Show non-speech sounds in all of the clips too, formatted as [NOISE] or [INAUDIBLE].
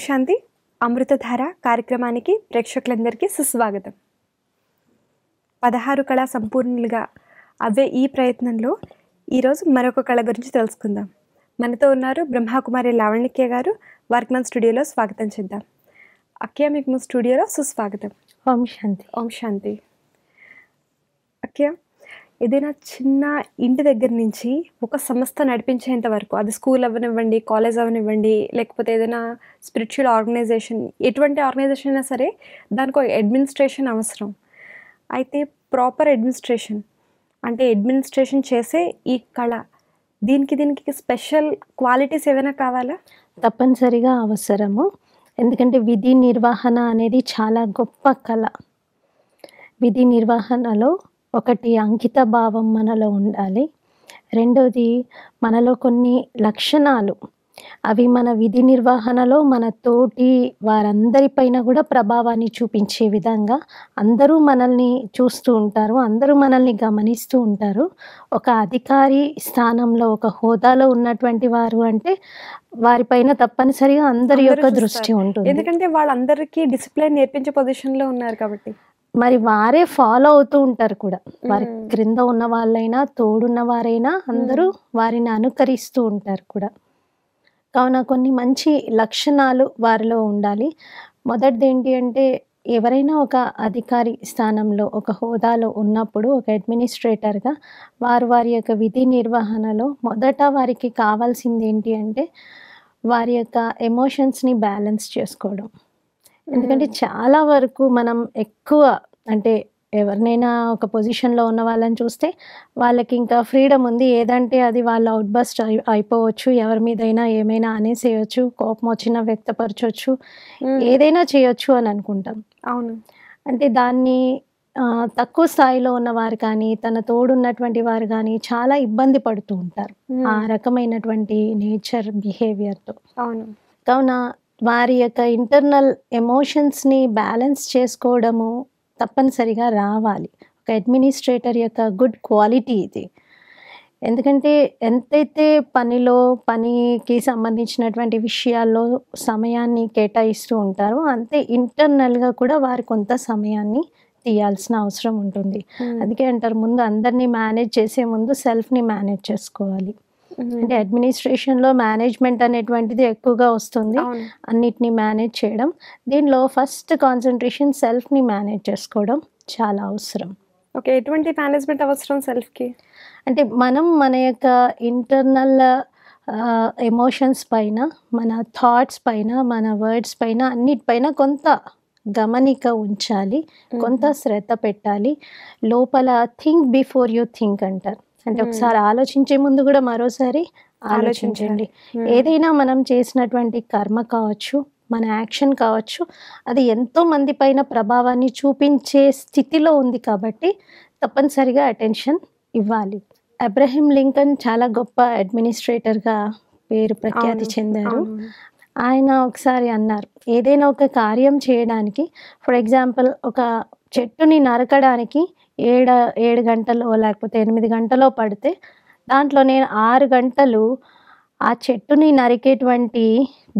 శాంతి అమృతధార కార్యక్రమానికి ప్రేక్షకులందరికీ సుస్వాగతం. పదహారు కళా సంపూర్ణులుగా అవే ఈ ప్రయత్నంలో ఈరోజు మరొక కళ గురించి తెలుసుకుందాం. మనతో ఉన్నారు బ్రహ్మకుమారి లావణ్యక్య గారు. వర్క్మన్ స్టూడియోలో స్వాగతం చేద్దాం. అక్కయ్య మీకు మా స్టూడియోలో సుస్వాగతం. ఓం శాంతి. ఓం శాంతి. అక్కయ్య ఏదైనా చిన్న ఇంటి దగ్గర నుంచి ఒక సంస్థ నడిపించేంత వరకు అది స్కూల్ అవ్వనివ్వండి కాలేజ్ అవ్వనివ్వండి లేకపోతే ఏదైనా స్పిరిచువల్ ఆర్గనైజేషన్ ఎటువంటి ఆర్గనైజేషన్ అయినా సరే దానికి ఒక అడ్మినిస్ట్రేషన్ అవసరం. అయితే ప్రాపర్ అడ్మినిస్ట్రేషన్ అంటే అడ్మినిస్ట్రేషన్ చేసే ఈ కళ దీనికి దీనికి స్పెషల్ క్వాలిటీస్ ఏమైనా కావాలా? తప్పనిసరిగా అవసరము. ఎందుకంటే విధి నిర్వహణ అనేది చాలా గొప్ప కళ. విధి నిర్వహణలో ఒకటి అంకిత భావం మనలో ఉండాలి. రెండోది మనలో కొన్ని లక్షణాలు. అవి మన విధి నిర్వహణలో మన తోటి వారందరిపైన కూడా ప్రభావాన్ని చూపించే విధంగా అందరూ మనల్ని చూస్తూ ఉంటారు అందరూ మనల్ని గమనిస్తూ ఉంటారు. ఒక అధికారి స్థానంలో ఒక హోదాలో ఉన్నటువంటి వారు అంటే వారిపైన తప్పనిసరిగా అందరి యొక్క. దృష్టి ఉంటుంది. ఎందుకంటే వాళ్ళందరికీ డిసిప్లిన్ నేర్పించే పొజిషన్లో ఉన్నారు కాబట్టి. మరి వారే ఫాలో అవుతూ ఉంటారు కూడా. వారి. క్రింద ఉన్న వాళ్ళైనా తోడున్న వారైనా అందరూ వారిని అనుకరిస్తూ ఉంటారు కూడా. కావున కొన్ని మంచి లక్షణాలు వారిలో ఉండాలి. మొదటిది ఏంటి అంటే ఎవరైనా ఒక అధికారి స్థానంలో ఒక హోదాలో ఉన్నప్పుడు ఒక అడ్మినిస్ట్రేటర్గా వారు వారి యొక్క విధి నిర్వహణలో మొదట వారికి కావాల్సింది ఏంటి అంటే వారి యొక్క ఎమోషన్స్ని బ్యాలెన్స్ చేసుకోవడం. ఎందుకంటే చాలా వరకు మనం ఎక్కువ అంటే ఎవరినైనా ఒక పొజిషన్లో ఉన్న వాళ్ళని చూస్తే వాళ్ళకి ఇంకా ఫ్రీడమ్ ఉంది. ఏదంటే అది వాళ్ళ అవుట్ బస్ట్ అయిపోవచ్చు. ఎవరి మీదైనా ఏమైనా అనేసేయచ్చు. కోపం వచ్చినా వ్యక్తపరచవచ్చు. ఏదైనా చేయొచ్చు అని అనుకుంటాం. అవును. అంటే దాన్ని తక్కువ స్థాయిలో ఉన్నవారు కానీ తన తోడున్నటువంటి వారు కానీ చాలా ఇబ్బంది పడుతూ ఉంటారు. ఆ రకమైనటువంటి నేచర్ బిహేవియర్తో. అవును. కావున వారి యొక్క ఇంటర్నల్ ఎమోషన్స్ని బ్యాలెన్స్ చేసుకోవడము తప్పనిసరిగా రావాలి ఒక అడ్మినిస్ట్రేటర్ యొక్క గుడ్ క్వాలిటీ ఇది ఎందుకంటే ఎంతైతే పనిలో పనికి సంబంధించినటువంటి విషయాల్లో సమయాన్ని కేటాయిస్తూ ఉంటారో అంతే ఇంటర్నల్గా కూడా వారు కొంత సమయాన్ని తీయాల్సిన అవసరం ఉంటుంది. అందుకే అంటారు ముందు అందరినీ మేనేజ్ చేసే ముందు సెల్ఫ్ని మేనేజ్ చేసుకోవాలి. అంటే అడ్మినిస్ట్రేషన్లో మేనేజ్మెంట్ అనేటువంటిది ఎక్కువగా వస్తుంది. అన్నిటిని మేనేజ్ చేయడం. దీనిలో ఫస్ట్ కాన్సన్ట్రేషన్ సెల్ఫ్ని మేనేజ్ చేసుకోవడం చాలా అవసరం. ఓకే. ఎటువంటి మేనేజ్మెంట్ అవసరం సెల్ఫ్కి? అంటే మనం మన యొక్క ఇంటర్నల్ ఎమోషన్స్ పైన మన థాట్స్ పైన మన వర్డ్స్ పైన అన్నిటిపైన కొంత గమనిక ఉంచాలి. కొంత శ్రద్ధ పెట్టాలి. లోపల థింక్ బిఫోర్ యూ థింక్ అంటారు. అంటే ఒకసారి ఆలోచించే ముందు కూడా మరోసారి ఆలోచించండి. ఏదైనా మనం చేసినటువంటి కర్మ కావచ్చు మన యాక్షన్ కావచ్చు అది ఎంతో మంది పైన ప్రభావాన్ని చూపించే స్థితిలో ఉంది కాబట్టి తప్పనిసరిగా అటెన్షన్ ఇవ్వాలి అబ్రహం లింకన్ చాలా గొప్ప అడ్మినిస్ట్రేటర్గా పేరు ప్రఖ్యాతి. చెందారు. ఆయన ఒకసారి అన్నారు ఏదైనా ఒక కార్యం చేయడానికి ఫర్ ఎగ్జాంపుల్ ఒక చెట్టుని నరకడానికి ఏడ ఏడు గంటలో లేకపోతే ఎనిమిది గంటలో పడితే దాంట్లో నేను ఆరు గంటలు ఆ చెట్టుని నరికేటువంటి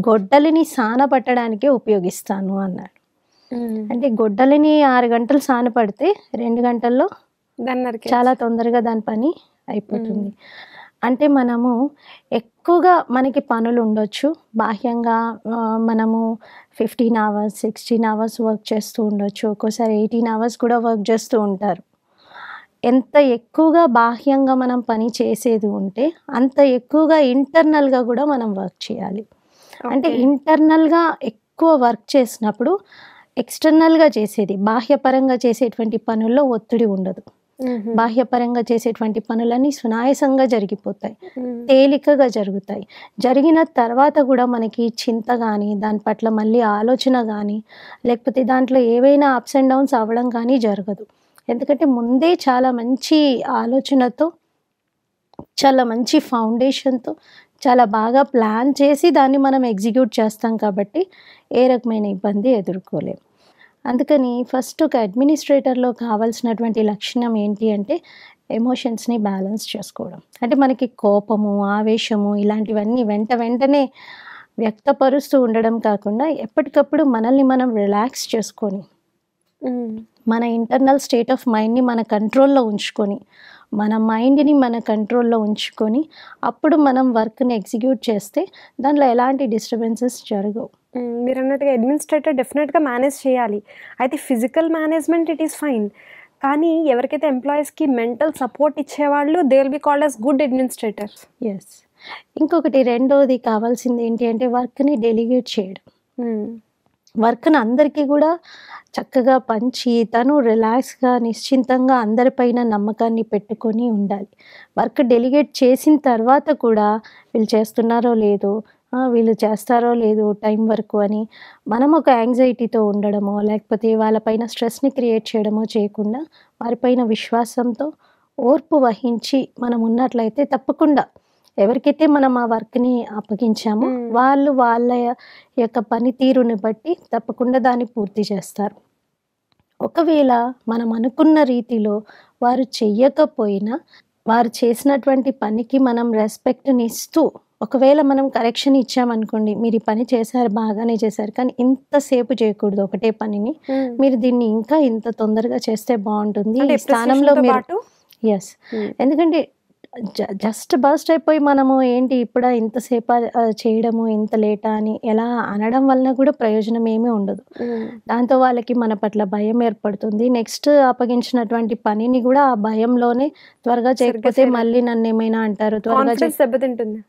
గొడ్డలిని సానపట్టడానికే ఉపయోగిస్తాను అన్నాడు. అంటే గొడ్డలిని ఆరు గంటలు సానపడితే రెండు గంటల్లో దాన్ని చాలా తొందరగా దాని పని అయిపోతుంది. అంటే మనము ఎక్కువగా మనకి పనులు ఉండొచ్చు. బాహ్యంగా మనము fifteen hours sixteen hours work చేస్తూ ఉండొచ్చు. ఒక్కోసారి ఎయిటీన్ అవర్స్ కూడా వర్క్ చేస్తూ ఉంటారు. ఎంత ఎక్కువగా బాహ్యంగా మనం పని చేసేది ఉంటే అంత ఎక్కువగా ఇంటర్నల్గా కూడా మనం వర్క్ చేయాలి అంటే. ఇంటర్నల్గా ఎక్కువ వర్క్ చేసినప్పుడు ఎక్స్టర్నల్గా చేసేది బాహ్యపరంగా చేసేటువంటి పనుల్లో ఒత్తిడి ఉండదు. బాహ్యపరంగా చేసేటువంటి పనులన్నీ సునాయాసంగా జరిగిపోతాయి. తేలికగా జరుగుతాయి జరిగిన తర్వాత కూడా మనకి చింత కానీ దాని పట్ల మళ్ళీ ఆలోచన కానీ లేకపోతే దాంట్లో ఏవైనా అప్స్ అండ్ డౌన్స్ అవ్వడం కానీ జరగదు ఎందుకంటే ముందే చాలా మంచి ఆలోచనతో చాలా మంచి ఫౌండేషన్తో చాలా బాగా ప్లాన్ చేసి దాన్ని మనం ఎగ్జిక్యూట్ చేస్తాం కాబట్టి ఏ రకమైన ఇబ్బంది ఎదుర్కోలేం అందుకని ఫస్ట్ ఒక అడ్మినిస్ట్రేటర్లో కావాల్సినటువంటి లక్షణం ఏంటి అంటే ఎమోషన్స్ని బ్యాలెన్స్ చేసుకోవడం. అంటే మనకి కోపము ఆవేశము ఇలాంటివన్నీ వెంట వెంటనే వ్యక్తపరుస్తూ ఉండడం కాకుండా ఎప్పటికప్పుడు మనల్ని మనం రిలాక్స్ చేసుకొని మన ఇంటర్నల్ స్టేట్ ఆఫ్ మైండ్‌ని మన కంట్రోల్‌లో ఉంచుకొని, మన మైండ్‌ని మన కంట్రోల్‌లో ఉంచుకొని, అప్పుడు మనం వర్క్‌ని ఎగ్జిక్యూట్ చేస్తే దాంట్లో ఎలాంటి డిస్టర్బెన్సెస్ జరగవు. హ్మ్. మీరన్నట్టుగా అడ్మినిస్ట్రేటర్ డెఫినిట్‌గా మేనేజ్ చేయాలి. అయితే physical management it is fine. కానీ ఎవరికైతే ఎంప్లాయీస్‌కి మెంటల్ సపోర్ట్ ఇచ్చేవాళ్ళు they will be called as good administrators. Yes. ఇంకొకటి రెండోది కావాల్సింది ఏంటి అంటే వర్క్‌ని డెలిగేట్ చేయడం. వర్క్‌ని అందరికీ కూడా చక్కగా పంచి తను రిలాక్స్‌గా, నిశ్చింతంగా అందరిపైన నమ్మకాన్ని పెట్టుకొని ఉండాలి. వర్క్ డెలిగేట్ చేసిన తర్వాత కూడా వీళ్ళు చేస్తున్నారో లేదో, వీళ్ళు చేస్తారో లేదో టైం వరకు అని మనం ఒక యాంగ్జైటీతో ఉండడమో, లేకపోతే వాళ్ళపైన స్ట్రెస్‌ని క్రియేట్ చేయడమో చేయకుండా వారిపైన విశ్వాసంతో, ఓర్పు వహించి మనం ఉన్నట్లయితే తప్పకుండా ఎవరికైతే మనం ఆ వర్క్‌ని అప్పగించామో. వాళ్ళు వాళ్ళ యొక్క పనితీరుని బట్టి తప్పకుండా దాన్ని పూర్తి చేస్తారు. ఒకవేళ మనం అనుకున్న రీతిలో వారు చెయ్యకపోయినా, వారు చేసినటువంటి పనికి మనం రెస్పెక్ట్‌ని ఇస్తూ, ఒకవేళ మనం కరెక్షన్ ఇచ్చామనుకోండి, మీరు ఈ పని చేశారు బాగానే చేశారు. కానీ ఇంతసేపు చేయకూడదు ఒకటే పనిని. మీరు దీన్ని ఇంకా ఇంత తొందరగా చేస్తే ఈ స్థానంలో మీరు. హ్మ్. ఎందుకంటే జస్ట్ బర్స్ట్ అయిపోయి మనము ఏంటి ఇప్పుడా ఇంతసేపా చేయడము, ఇంత లేటా అని ఎలా అనడం వలన కూడా ప్రయోజనం ఏమీ ఉండదు. దాంతో వాళ్ళకి మన పట్ల భయం ఏర్పడుతుంది. నెక్స్ట్ అప్పగించినటువంటి పనిని కూడా ఆ భయంలోనే త్వరగా చేయకపోతే. మళ్ళీ నన్నేమైనా అంటారు. త్వరగా దెబ్బతింటుంది.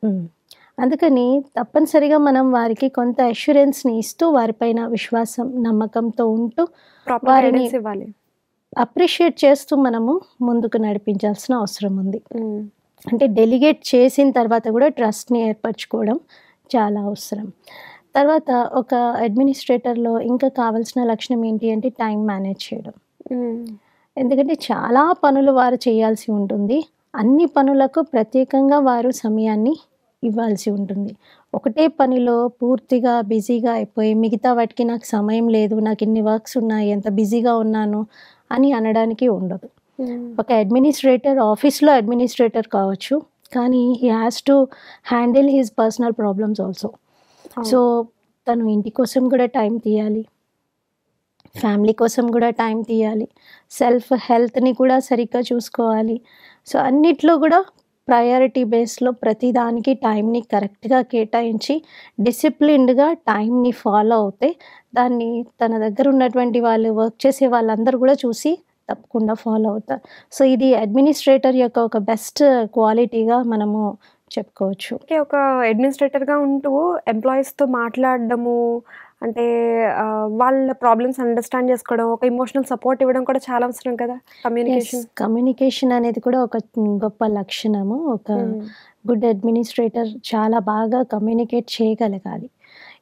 అందుకని తప్పనిసరిగా మనం వారికి కొంత అష్యూరెన్స్‌ని ఇస్తూ వారిపైన విశ్వాసం, నమ్మకంతో ఉంటూ వారిని ఇవ్వాలి. అప్రిషియేట్ చేస్తూ మనము ముందుకు నడిపించాల్సిన అవసరం ఉంది. అంటే డెలిగేట్ చేసిన తర్వాత కూడా ట్రస్ట్‌ని ఏర్పరచుకోవడం చాలా అవసరం. తర్వాత ఒక అడ్మినిస్ట్రేటర్‌లో ఇంకా కావాల్సిన లక్షణం ఏంటి అంటే టైం మేనేజ్ చేయడం. ఎందుకంటే చాలా పనులు వారు చేయాల్సి ఉంటుంది. అన్ని పనులకు ప్రత్యేకంగా వారు సమయాన్ని ఇవ్వాల్సి ఉంటుంది. ఒకటే పనిలో పూర్తిగా బిజీగా అయిపోయి మిగతా వాటికి నాకు సమయం లేదు. నాకు ఇన్ని వర్క్స్ ఉన్నాయి. ఎంత బిజీగా ఉన్నాను అని అనడానికి ఉండదు. హ్మ్. ఒక అడ్మినిస్ట్రేటర్ ఆఫీస్‌లో అడ్మినిస్ట్రేటర్ కావచ్చు. కానీ he has to handle his personal problems also. So. తను ఇంటి కోసం కూడా టైం తీయాలి. ఫ్యామిలీ కోసం కూడా టైం తీయాలి. సెల్ఫ్ హెల్త్‌ని కూడా సరిగ్గా చూసుకోవాలి. సో, అన్నిట్లో కూడా ప్రయారిటీ బేస్‌లో ప్రతిదానికి టైంని కరెక్ట్‌గా కేటాయించి డిసిప్లిన్డ్‌గా టైంని ఫాలో అవుతే దాన్ని తన దగ్గర ఉన్నటువంటి వాళ్ళు వర్క్ చేసే వాళ్ళందరూ కూడా చూసి తప్పకుండా ఫాలో అవుతారు. సో, ఇది అడ్మినిస్ట్రేటర్ యొక్క ఒక బెస్ట్ క్వాలిటీగా మనము చెప్పుకోవచ్చు. ఒక అడ్మినిస్ట్రేటర్‌గా ఉంటూ ఎంప్లాయీస్‌తో మాట్లాడడము అంటే వాళ్ళ ప్రాబ్లమ్స్ అండర్‌స్టాండ్ చేసుకోవడం, ఒక ఎమోషనల్ సపోర్ట్ ఇవ్వడం కూడా చాలా అవసరం కదా! కమ్యూనికేషన్. కమ్యూనికేషన్ అనేది కూడా ఒక గొప్ప లక్షణము. ఒక. గుడ్ అడ్మినిస్ట్రేటర్ చాలా బాగా కమ్యూనికేట్ చేయగలగాలి.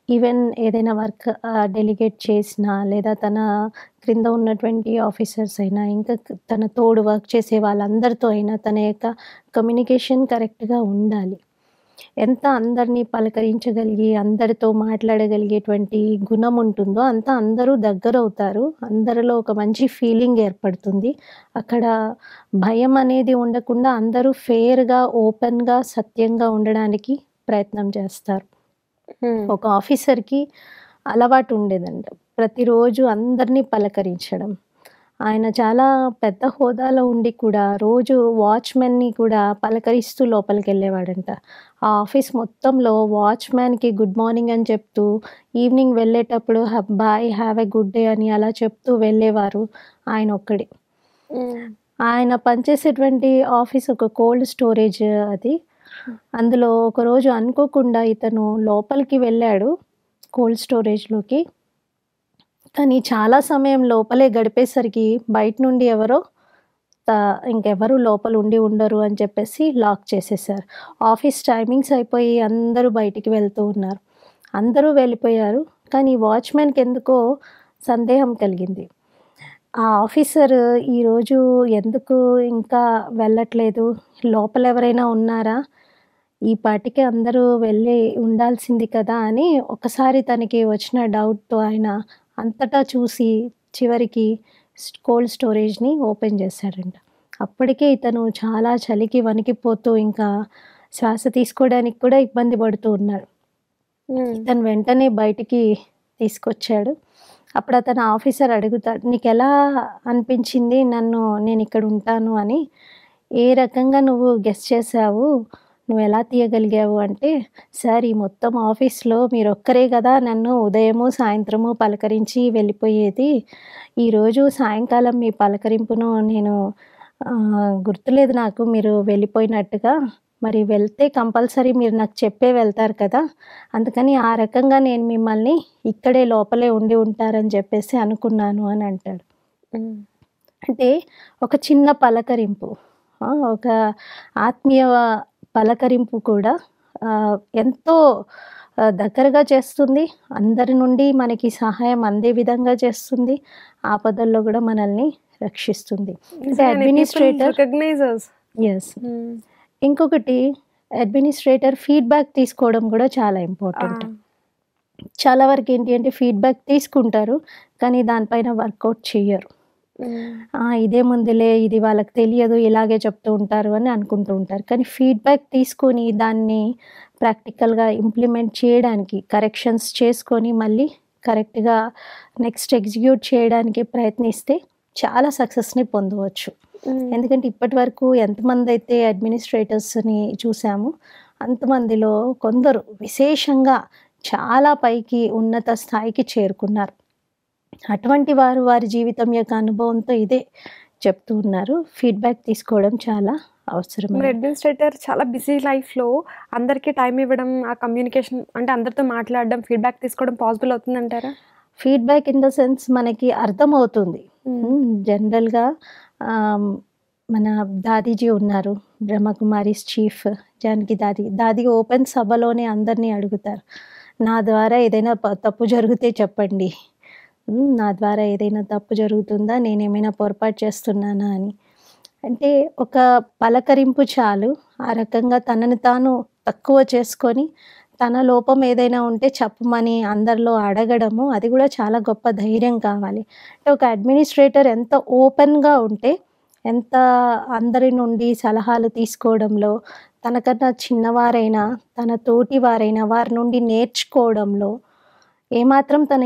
ఈవెన్ ఏదైనా వర్క్ డెలిగేట్ చేసినా లేదా తన క్రింద ఉన్నటువంటి ఆఫీసర్స్ అయినా, ఇంకా తన తోడు వర్క్ చేసే వాళ్ళందరితో అయినా తన యొక్క కమ్యూనికేషన్ కరెక్ట్‌గా ఉండాలి. ఎంత అందరిని పలకరించగలిగి, అందరితో మాట్లాడగలిగేటువంటి గుణం ఉంటుందో అంత అందరూ దగ్గరవుతారు. అందరిలో ఒక మంచి ఫీలింగ్ ఏర్పడుతుంది. అక్కడ భయం అనేది ఉండకుండా అందరూ ఫెయిర్‌గా, ఓపెన్‌గా, సత్యంగా ఉండడానికి ప్రయత్నం చేస్తారు. ఒక ఆఫీసర్‌కి అలవాటు ఉండేదంట. ప్రతిరోజు అందరిని పలకరించడం. ఆయన చాలా పెద్ద హోదాలో ఉండి కూడా రోజు వాచ్‌మెన్‌ని కూడా పలకరిస్తూ లోపలికెళ్ళేవాడంట. ఆ ఆఫీస్ మొత్తంలో వాచ్‌మ్యాన్‌కి గుడ్ మార్నింగ్ అని చెప్తూ, ఈవినింగ్ వెళ్ళేటప్పుడు bye have a good day అని అలా చెప్తూ వెళ్ళేవారు ఆయన ఒక్కడే. ఆయన పనిచేసేటువంటి ఆఫీస్ ఒక కోల్డ్ స్టోరేజ్ అది. అందులో ఒకరోజు అనుకోకుండా ఇతను లోపలికి వెళ్ళాడు కోల్డ్ స్టోరేజ్‌లోకి. కానీ చాలా సమయం లోపలే గడిపేసరికి బయట నుండి ఎవరో ఇంకెవరు లోపల ఉండి ఉండరు అని చెప్పేసి లాక్ చేసేసారు. ఆఫీస్ టైమింగ్స్ అయిపోయి అందరూ బయటికి వెళ్తూ ఉన్నారు. అందరూ వెళ్ళిపోయారు. కానీ వాచ్‌మెన్‌కి ఎందుకో సందేహం కలిగింది. ఆ ఆఫీసర్ ఈరోజు ఎందుకు ఇంకా వెళ్ళట్లేదు? లోపల ఎవరైనా ఉన్నారా? ఈ పాటికి అందరూ వెళ్ళి ఉండాల్సింది కదా! అని ఒకసారి తనకి వచ్చిన డౌట్‌తో ఆయన అంతటా చూసి చివరికి కోల్డ్ స్టోరేజ్‌ని ఓపెన్ చేశాడంట. అప్పటికే ఇతను చాలా చలికి వణికిపోతూ ఇంకా శ్వాస తీసుకోవడానికి కూడా ఇబ్బంది పడుతూ ఉన్నాడు. ఇతను వెంటనే బయటికి తీసుకొచ్చాడు. అప్పుడు అతను ఆఫీసర్ అడుగుతాడు, "నీకెలా అనిపించింది నన్ను నేనిక్కడ ఉంటాను అని? ఏ రకంగా నువ్వు గెస్ చేసావు? నువ్వెలా తీయగలిగావు?" అంటే, "సార్ ఈ మొత్తం ఆఫీస్‌లో మీరొక్కరే గదా నన్ను ఉదయము, సాయంత్రము పలకరించి వెళ్ళిపోయేది. ఈరోజు సాయంకాలం మీ పలకరింపును నేను గుర్తులేదు నాకు మీరు వెళ్ళిపోయినట్టుగా. మరి వెళ్తే కంపల్సరీ మీరు నాకు చెప్పే వెళ్తారు కదా! అందుకని ఆ రకంగా నేను మిమ్మల్ని ఇక్కడే లోపలే ఉండి ఉంటారని చెప్పేసి అనుకున్నాను" అని అంటాడు. అంటే ఒక చిన్న పలకరింపు! ఒక ఆత్మీయ పలకరింపు కూడా ఎంతో దగ్గరగా చేస్తుంది. అందరి నుండి మనకి సహాయం అందే విధంగా చేస్తుంది. ఆపదల్లో గూడా మనల్ని రక్షిస్తుంది. అడ్మినిస్ట్రేటర్. యెస్. హ్మ్. ఇంకొకటి అడ్మినిస్ట్రేటర్ ఫీడ్‌బ్యాక్ తీసుకోవడం కూడా చాలా! ఇంపార్టెంట్. చాలా వరకు ఏంటి అంటే ఫీడ్‌బ్యాక్ తీసుకుంటారు. కానీ దానిపైన వర్కౌట్ చెయ్యరు. హ్మ్. ఆ! ఇదేముందిలే ఇది వాళ్ళకి తెలియదు ఇలాగే చెప్తూ ఉంటారు అని అనుకుంటూ ఉంటారు. కానీ ఫీడ్‌బ్యాక్ తీసుకొని దాన్ని ప్రాక్టికల్‌గా ఇంప్లిమెంట్ చేయడానికి కరెక్షన్స్ చేసుకొని మళ్ళీ కరెక్ట్‌గా నెక్స్ట్ ఎగ్జిక్యూట్ చేయడానికి ప్రయత్నిస్తే చాలా సక్సెస్‌ని పొందవచ్చు. ఎందుకంటే ఇప్పటివరకు ఎంతమందైతే అడ్మినిస్ట్రేటర్స్‌ని చూసామో అంతమందిలో కొందరు విశేషంగా చాలా పైకి ఉన్నత స్థాయికి చేరుకున్నారు. అటువంటి వారు వారి జీవితం యొక్క అనుభవంతో ఇదే చెప్తూ ఉన్నారు. ఫీడ్‌బ్యాక్ తీసుకోవడం చాలా మరి అవసరమని. అడ్మినిస్ట్రేటర్ చాలా బిజీ లైఫ్‌లో అందరికి టైం ఇవ్వడం, ఆ కమ్యూనికేషన్ అంటే అందరితో మాట్లాడడం, ఫీడ్‌బ్యాక్ తీసుకోవడం పాసిబుల్ అవుతుందంటారా? ఫీడ్‌బ్యాక్ ఇన్ ద సెన్స్ మనకి అర్థమవుతుంది. జనరల్‌గా ఆహ్, మన దాదీజీ ఉన్నారు. బ్రహ్మకుమారీస్ చీఫ్ జానకి దాది. దాది ఓపెన్ సభలోనే అందరిని అడుగుతారు. నా ద్వారా ఏదైనా తప్పు జరిగితే చెప్పండి. హ్మ్. నా ద్వారా ఏదైనా తప్పు జరుగుతుందా? నేనేమైనా పొరపాటు చేస్తున్నానా అని. అంటే ఒక పలకరింపు చాలు. ఆ రకంగా తనని తాను తక్కువ చేసుకొని తన లోపం ఏదైనా ఉంటే చెప్పమని అందరిలో అడగడము అది కూడా చాలా గొప్ప ధైర్యం కావాలి. అంటే ఒక అడ్మినిస్ట్రేటర్ ఎంత ఓపెన్‌గా ఉంటే ఎంత అందరి నుండి సలహాలు తీసుకోవడంలో తనకన్నా చిన్నవారైనా, తన తోటి వారైనా వారి నుండి నేర్చుకోవడంలో ఏమాత్రం తన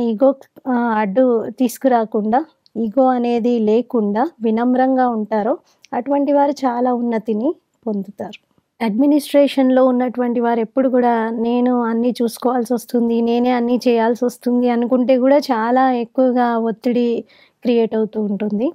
ఆహ్, అడ్డు తీసుకురాకుండా ఇగో అనేది లేకుండా వినమ్రంగా ఉంటారో అటువంటి వారు చాలా ఉన్నతిని పొందుతారు. అడ్మినిస్ట్రేషన్‌లో ఉన్నటువంటి వారు ఎప్పుడు కూడా నేను అన్నీ చూసుకోవాల్సొస్తుంది. నేనే అన్నీ చేయాల్సొస్తుంది అనుకుంటే కూడా చాలా ఎక్కువగా ఒత్తిడి క్రియేట్ అవుతూ ఉంటుంది.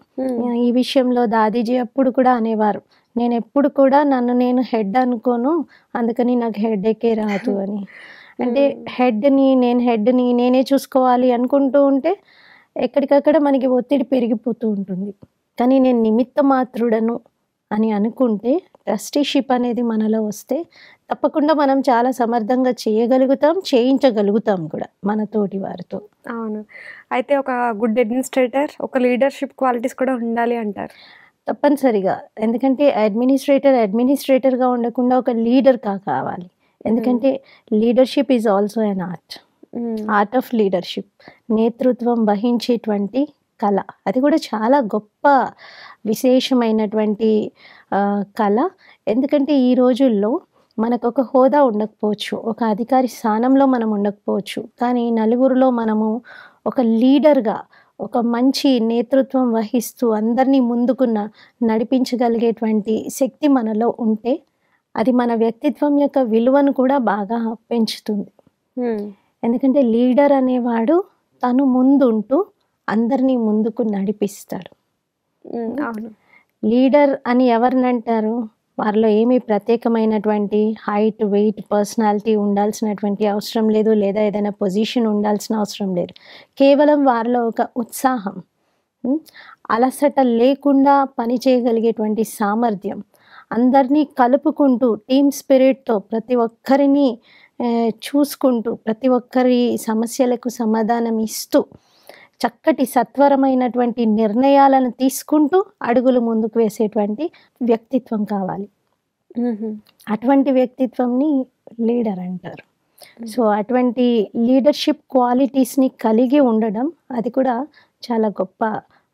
ఈ విషయంలో దాదీజీ అప్పుడు కూడా అనేవారు. నేనెప్పుడు కూడా నన్ను నేను హెడ్ అనుకోను. అందుకని నాకు హెడేకే రాదు అని. [LAUGHS] అంటే హ్మ్. హెడ్‌ని నేను హెడ్‌ని నేనే చూసుకోవాలి అనుకుంటూ ఉంటే ఎక్కడికక్కడ మనకి ఒత్తిడి పెరిగిపోతూ ఉంటుంది. కానీ నేను నిమిత్త మాత్రుడను అని అనుకుంటే ట్రస్టీషిప్ అనేది మనలో వస్తే తప్పకుండా మనం చాలా సమర్థంగా చేయగలుగుతాం. చేయించగలుగుతాం కూడా మన తోటి వారితో. అవును. అయితే ఒక గుడ్ అడ్మినిస్ట్రేటర్ ఒక లీడర్‌షిప్ క్వాలిటీస్ కూడా ఉండాలి అంటారు. తప్పనిసరిగా. ఎందుకంటే అడ్మినిస్ట్రేటర్ అడ్మినిస్ట్రేటర్‌గా ఉండకుండా ఒక లీడర్‌గా కావాలి. ఎందుకంటే leadership is also an art. Art of leadership. నేతృత్వం వహించేటువంటి కళ. అది కూడా చాలా గొప్ప విశేషమైనటువంటి కళ. ఎందుకంటే ఈ రోజుల్లో మనకొక హోదా ఉండకపోవచ్చు. ఒక అధికారి స్థానంలో మనం ఉండకపోవచ్చు. కానీ నలుగురిలో మనము ఒక లీడర్‌గా ఒక మంచి నేతృత్వం వహిస్తూ అందరినీ ముందుకు న నడిపించగలిగేటువంటి శక్తి మనలో ఉంటే అది మన వ్యక్తిత్వం యొక్క విలువను కూడా బాగా పెంచుతుంది. ఎందుకంటే లీడర్ అనేవాడు తను ముందుంటూ అందరినీ ముందుకు నడిపిస్తాడు. లీడర్ అని ఎవరినంటారు? వారిలో ఏమి ప్రత్యేకమైనటువంటి హైట్, వెయిట్, పర్సనాలిటీ ఉండాల్సినటువంటి అవసరం లేదు. లేదా ఏదైనా పొజిషన్ ఉండాల్సిన అవసరం లేదు. కేవలం వారిలో ఒక ఉత్సాహం. అలసట లేకుండా పని చేయగలిగేటువంటి సామర్థ్యం. అందరినీ కలుపుకుంటూ టీమ్ స్పిరిట్‌తో ప్రతి ఒక్కరిని చూసుకుంటూ ప్రతి ఒక్కరి సమస్యలకు సమాధానం ఇస్తూ చక్కటి సత్వరమైనటువంటి నిర్ణయాలను తీసుకుంటూ అడుగులు ముందుకు వేసేటువంటి వ్యక్తిత్వం కావాలి. అటువంటి వ్యక్తిత్వంని లీడర్ అంటారు. సో, అటువంటి లీడర్‌షిప్ క్వాలిటీస్‌ని కలిగి ఉండడం అది కూడా చాలా గొప్ప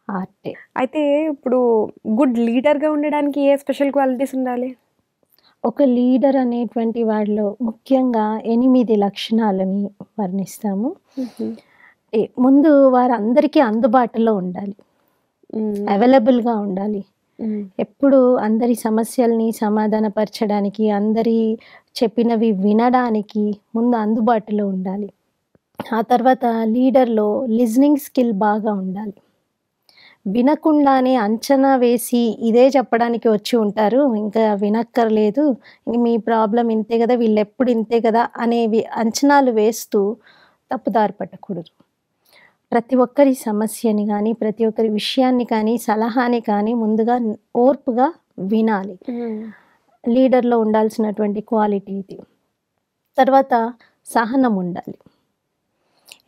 ఆర్టే. అయితే ఇప్పుడు గుడ్ లీడర్‌గా ఉండడానికి ఏ స్పెషల్ క్వాలిటీస్ ఉండాలి? ఒక లీడర్ అనేటువంటి వాడిలో ముఖ్యంగా ఎనిమిది లక్షణాలని వర్ణిస్తాము ముందు వారందరికీ అందుబాటులో ఉండాలి. అవైలబుల్గా ఉండాలి. ఎప్పుడు అందరి సమస్యల్ని సమాధానపరచడానికి అందరి చెప్పినవి వినడానికి ముందు అందుబాటులో ఉండాలి ఆ తర్వాత లీడర్లో లిజనింగ్ స్కిల్ బాగా ఉండాలి వినకుండానే అంచనా వేసి ఇదే చెప్పడానికి వచ్చి ఉంటారు. ఇంకా వినక్కర్లేదు. మీ ప్రాబ్లం ఇంతే కదా వీళ్ళు ఎప్పుడు ఇంతే కదా అనేవి అంచనాలు వేస్తూ తప్పుదారి పట్టకూడదు. ప్రతి ఒక్కరి సమస్యని కానీ ప్రతి ఒక్కరి విషయాన్ని కానీ సలహాని కానీ ముందుగా ఓర్పుగా వినాలి. లీడర్లో ఉండాల్సినటువంటి క్వాలిటీ ఇది. తర్వాత సహనం ఉండాలి.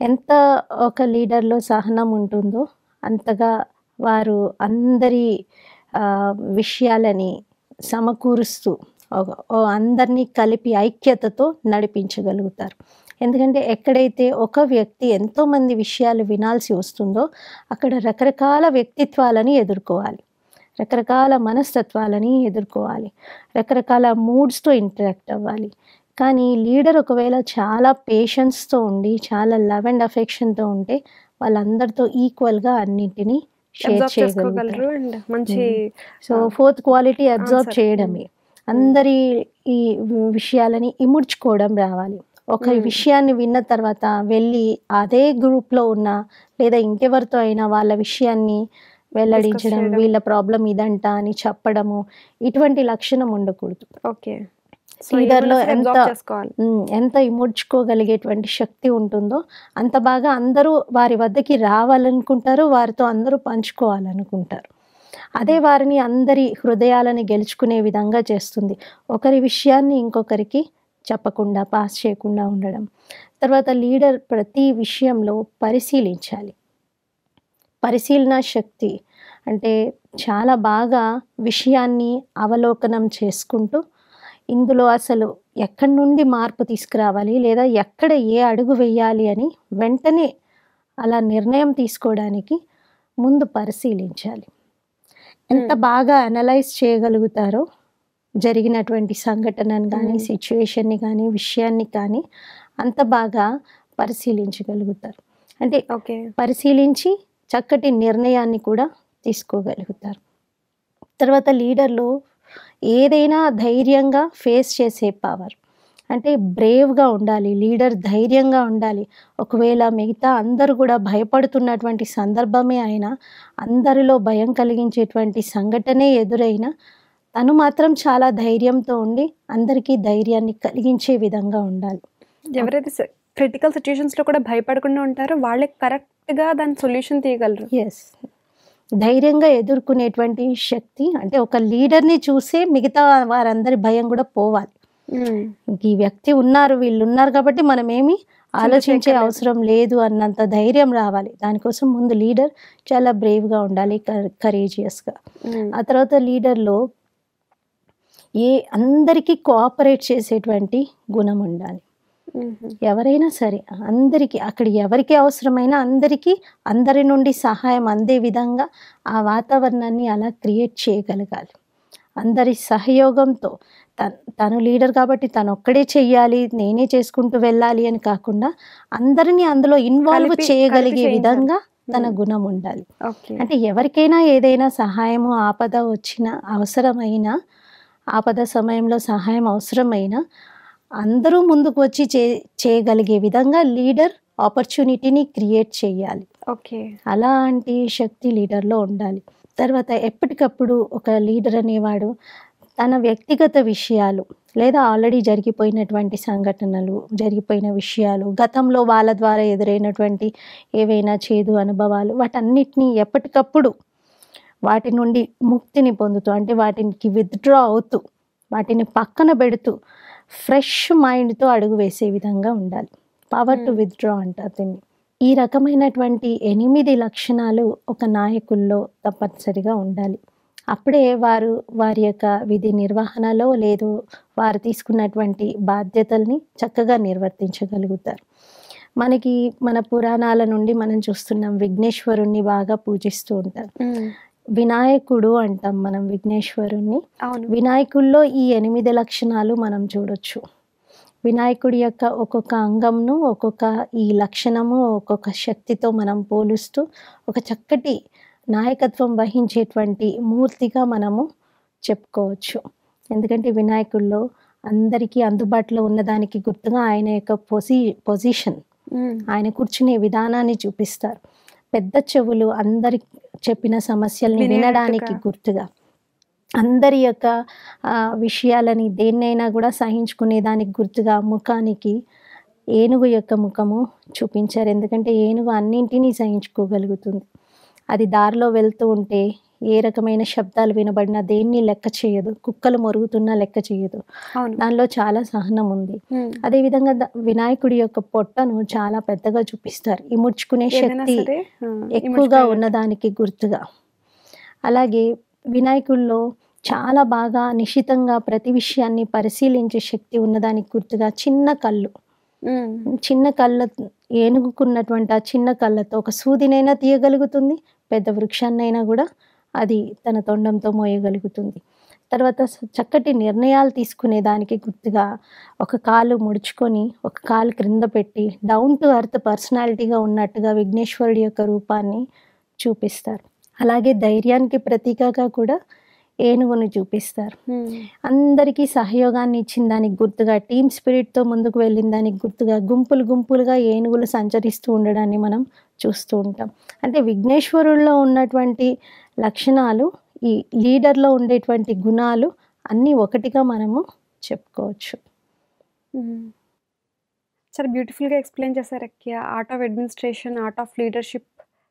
ఎంత ఒక లీడర్లో సహనం ఉంటుందో అంతగా వారు అందరి విషయాలని సమకూరుస్తూ అందరినీ కలిపి ఐక్యతతో నడిపించగలుగుతారు. ఎందుకంటే ఎక్కడైతే ఒక వ్యక్తి ఎంతోమంది విషయాలు వినాల్సి వస్తుందో అక్కడ రకరకాల వ్యక్తిత్వాలని ఎదుర్కోవాలి. రకరకాల మనస్తత్వాలని ఎదుర్కోవాలి. రకరకాల మూడ్స్తో ఇంటరాక్ట్ అవ్వాలి. కానీ లీడర్ ఒకవేళ చాలా పేషెన్స్తో ఉండి చాలా లవ్ అండ్ అఫెక్షన్తో ఉంటే వాళ్ళందరితో ఈక్వల్గా అన్నింటినీ షేర్ చేయగలుగుతారు. అండ్ మంచి సో ఫోర్త్ క్వాలిటీ అబ్జర్వ్. చేయడమే. అందరి ఈ విషయాలని ఇముడ్చుకోవడం రావాలి. ఒకరి Mm. విషయాన్ని విన్న తర్వాత వెళ్ళి అదే గ్రూప్లో ఉన్న లేదా ఇంకెవరితో అయినా వాళ్ళ విషయాన్ని వెల్లడించడం. వీళ్ళ ప్రాబ్లం ఇదంట అని చెప్పడము ఇటువంటి లక్షణం ఉండకూడదు. ఓకే Leader లో ఎంత- ఎంత ఇముడ్చుకోగలిగేటువంటి శక్తి ఉంటుందో అంత బాగా అందరూ వారి వద్దకి రావాలనుకుంటారు వారితో అందరూ పంచుకోవాలనుకుంటారు. అదే వారిని అందరి హృదయాలని గెలుచుకునే విధంగా చేస్తుంది. ఒకరి విషయాన్ని ఇంకొకరికి చెప్పకుండా పాస్ చేయకుండా ఉండడం. తర్వాత లీడర్ ప్రతి విషయంలో పరిశీలించాలి. పరిశీలన శక్తి అంటే చాలా బాగా విషయాన్ని అవలోకనం చేసుకుంటూ ఇందులో అసలు ఎక్కడి నుండి మార్పు తీసుకురావాలి లేదా ఎక్కడ ఏ అడుగు వేయాలి అని వెంటనే అలా నిర్ణయం తీసుకోవడానికి ముందు పరిశీలించాలి ఎంత. బాగా అనలైజ్ చేయగలుగుతారో జరిగినటువంటి సంఘటనను కానీ. సిచ్యువేషన్ని కానీ విషయాన్ని కానీ అంత బాగా పరిశీలించగలుగుతారు అంటే ఓకే పరిశీలించి చక్కటి నిర్ణయాన్ని కూడా తీసుకోగలుగుతారు తర్వాత లీడర్లో ఏదైనా ధైర్యంగా ఫేస్ చేసే పవర్ అంటే బ్రేవ్గా ఉండాలి లీడర్ ధైర్యంగా ఉండాలి. ఒకవేళ మిగతా అందరూ కూడా భయపడుతున్నటువంటి సందర్భమే అయినా అందరిలో భయం కలిగించేటువంటి సంఘటనే ఎదురైనా తను మాత్రం చాలా ధైర్యంతో ఉండి అందరికీ ధైర్యాన్ని కలిగించే విధంగా ఉండాలి. ఎవరైతే క్రిటికల్ సిచ్యుయేషన్స్లో కూడా భయపడకుండా ఉంటారో వాళ్ళే కరెక్ట్గా దాని సొల్యూషన్ తీయగలరు. ఎస్ ధైర్యంగా ఎదుర్కొనేటువంటి శక్తి అంటే ఒక లీడర్ని చూసే మిగతా వారందరి భయం కూడా పోవాలి ఈ వ్యక్తి ఉన్నారు వీళ్ళు ఉన్నారు కాబట్టి మనం ఏమి ఆలోచించే. అవసరం లేదు అన్నంత ధైర్యం రావాలి దానికోసం ముందు లీడర్ చాలా బ్రేవ్గా ఉండాలి కరేజియస్గా. ఆ తర్వాత లీడర్లో ఏ అందరికీ కోఆపరేట్ చేసేటువంటి గుణం ఉండాలి. ఎవరైనా సరే అందరికీ అక్కడ ఎవరికి అవసరమైనా అందరికీ అందరి నుండి సహాయం అందే విధంగా ఆ వాతావరణాన్ని అలా క్రియేట్ చేయగలగాలి అందరి సహయోగంతో తన తను లీడర్ కాబట్టి తను ఒక్కడే చెయ్యాలి నేనే చేసుకుంటూ వెళ్ళాలి అని కాకుండా అందరినీ అందులో ఇన్వాల్వ్ చేయగలిగే. విధంగా తన. గుణం ఉండాలి అంటే ఎవరికైనా ఏదైనా సహాయము ఆపద వచ్చిన అవసరమైన ఆపద సమయంలో సహాయం అవసరమైన అందరూ ముందుకు వచ్చి చే చేయగలిగే విధంగా లీడర్ ఆపర్చునిటీని క్రియేట్ చేయాలి. ఓకే. అలాంటి శక్తి లీడర్లో ఉండాలి. తర్వాత ఎప్పటికప్పుడు ఒక లీడర్ అనేవాడు తన వ్యక్తిగత విషయాలు లేదా ఆల్రెడీ జరిగిపోయినటువంటి సంఘటనలు జరిగిపోయిన విషయాలు గతంలో వాళ్ళ ద్వారా ఎదురైనటువంటి ఏవైనా చేదు అనుభవాలు వాటన్నిటినీ ఎప్పటికప్పుడు వాటి నుండి ముక్తిని పొందుతూ అంటే వాటికి విత్డ్రా అవుతూ వాటిని పక్కన పెడుతూ ఫ్రెష్ మైండ్తో అడుగు వేసే విధంగా ఉండాలి. Power to. విత్డ్రా అంటారు దీన్ని. ఈ రకమైనటువంటి ఎనిమిది లక్షణాలు ఒక నాయకుల్లో తప్పనిసరిగా ఉండాలి. అప్పుడే వారు వారి యొక్క విధి నిర్వహణలో లేదు వారు తీసుకున్నటువంటి బాధ్యతల్ని చక్కగా నిర్వర్తించగలుగుతారు. మనకి మన పురాణాల నుండి మనం చూస్తున్నాం విఘ్నేశ్వరుణ్ణి బాగా పూజిస్తూ ఉంటారు. వినాయకుడు అంటాం మనం విఘ్నేశ్వరుణ్ణి. అవును. వినాయకుల్లో ఈ ఎనిమిది లక్షణాలు మనం చూడొచ్చు. వినాయకుడి యొక్క ఒక్కొక్క అంగంను ఒక్కొక్క ఈ లక్షణము ఒక్కొక్క శక్తితో మనం పోలుస్తూ ఒక చక్కటి నాయకత్వం వహించేటువంటి మూర్తిగా మనము చెప్పుకోవచ్చు. ఎందుకంటే వినాయకుల్లో అందరికీ అందుబాటులో ఉన్నదానికి గుర్తుగా ఆయన యొక్క పొజి పొజిషన్. ఆయన కూర్చునే విధానాన్ని చూపిస్తారు. పెద్ద చెవులు అందరి చెప్పిన సమస్యల్ని. వినడానికి గుర్తుగా. అందరి యొక్క విషయాలని దేన్నైనా కూడా సహించుకునే దానికి గుర్తుగా ముఖానికి ఏనుగు యొక్క ముఖము చూపించారు. ఎందుకంటే ఏనుగు అన్నింటినీ సహించుకోగలుగుతుంది. అది దారిలో వెళ్తూ ఉంటే ఏ రకమైన శబ్దాలు వినబడినా దేన్ని లెక్క చేయదు. కుక్కలు మొరుగుతున్నా లెక్క చేయదు. దానిలో చాలా సహనం ఉంది. ఉమ్, అదేవిధంగా ద- వినాయకుడి యొక్క పొట్టను చాలా పెద్దగా చూపిస్తారు. ఇముడ్చుకునే శక్తి ఎక్కువగా ఉన్నదానికి గుర్తుగా. అలాగే వినాయకుల్లో చాలా బాగా నిశితంగా ప్రతి విషయాన్ని పరిశీలించే శక్తి ఉన్నదానికి గుర్తుగా చిన్న కళ్ళు. చిన్న కళ్ళ ఏనుగుకున్నటువంటి ఆ చిన్న కళ్ళతో ఒక సూదినైనా తీయగలుగుతుంది. పెద్ద వృక్షాన్నైనా కూడా అది తన తొండంతో మోయగలుగుతుంది. తర్వాత చక్కటి నిర్ణయాలు తీసుకునే దానికి గుర్తుగా ఒక కాలు ముడుచుకొని ఒక కాలు క్రింద పెట్టి డౌన్ టు అర్త్ పర్సనాలిటీగా ఉన్నట్టుగా విఘ్నేశ్వరుడి యొక్క రూపాన్ని చూపిస్తారు. అలాగే ధైర్యానికి ప్రతీకగా కూడా ఏనుగును చూపిస్తారు. అందరికీ సహయోగాన్ని ఇచ్చిన దానికి గుర్తుగా టీమ్ స్పిరిట్తో ముందుకు వెళ్ళిన దానికి గుర్తుగా గుంపులు గుంపులుగా ఏనుగులు సంచరిస్తూ ఉండడాన్ని మనం చూస్తూ ఉంటాం. అంటే విఘ్నేశ్వరుల్లో ఉన్నటువంటి లక్షణాలు ఈ లీడర్లో ఉండేటువంటి గుణాలు అన్నీ ఒకటిగా మనము చెప్పుకోవచ్చు. చాలా బ్యూటిఫుల్గా ఎక్స్ప్లెయిన్ చేశారు అక్కియ. Art of administration art of leadership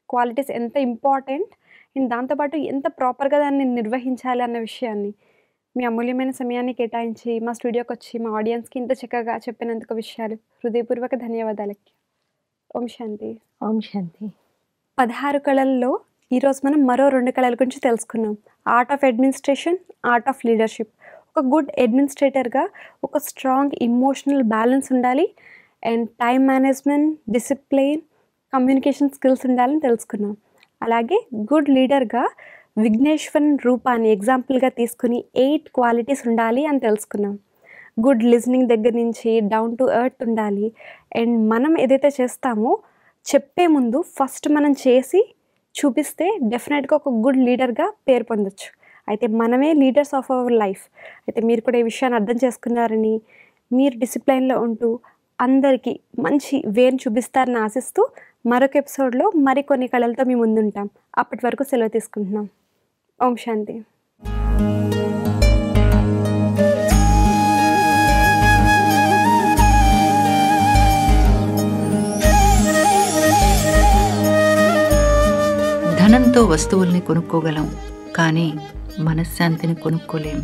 qualities ఎంత ఇంపార్టెంట్ అండ్ దాంతోపాటు ఎంత ప్రాపర్గా దాన్ని నిర్వహించాలి అన్న విషయాన్ని మీ అమూల్యమైన సమయాన్ని కేటాయించి మా స్టూడియోకి వచ్చి మా ఆడియన్స్కి ఇంత చక్కగా చెప్పినందుకు విషయాలు. హృదయపూర్వక ధన్యవాదాలు ఓం శాంతి. ఓం శాంతి. పదహారు కళల్లో ఈరోజు మనం మరో రెండు కళల గురించి తెలుసుకున్నాం art of administration art of leadership ఒక గుడ్ అడ్మినిస్ట్రేటర్గా ఒక స్ట్రాంగ్ ఇమోషనల్ బ్యాలెన్స్ ఉండాలి. And time management discipline communication skills ఉండాలని తెలుసుకున్నాం అలాగే గుడ్ లీడర్గా విఘ్నేశ్వరన్ రూపాన్ని ఎగ్జాంపుల్గా తీసుకుని ఎయిట్ క్వాలిటీస్ ఉండాలి అని తెలుసుకున్నాం గుడ్ లిజనింగ్ దగ్గర నుంచి డౌన్ టు ఎర్త్ ఉండాలి. అండ్ మనం ఏదైతే చేస్తామో చెప్పే ముందు ఫస్ట్ మనం చేసి చూపిస్తే డెఫినెట్గా ఒక గుడ్ లీడర్గా పేరు పొందొచ్చు. అయితే మనమే లీడర్స్ ఆఫ్ అవర్ లైఫ్. అయితే మీరు కూడా ఈ విషయాన్ని అర్థం చేసుకున్నారని మీరు డిసిప్లైన్లో ఉంటూ అందరికీ మంచి వేని చూపిస్తారని ఆశిస్తూ మరొక ఎపిసోడ్లో మరికొన్ని కళలతో మీ ముందుంటాం. అప్పటి వరకు సెలవు తీసుకుంటున్నాం. ఓం శాంతి. ధనంతో వస్తువుల్ని కొనుక్కోగలం కానీ మనశ్శాంతిని కొనుక్కోలేం.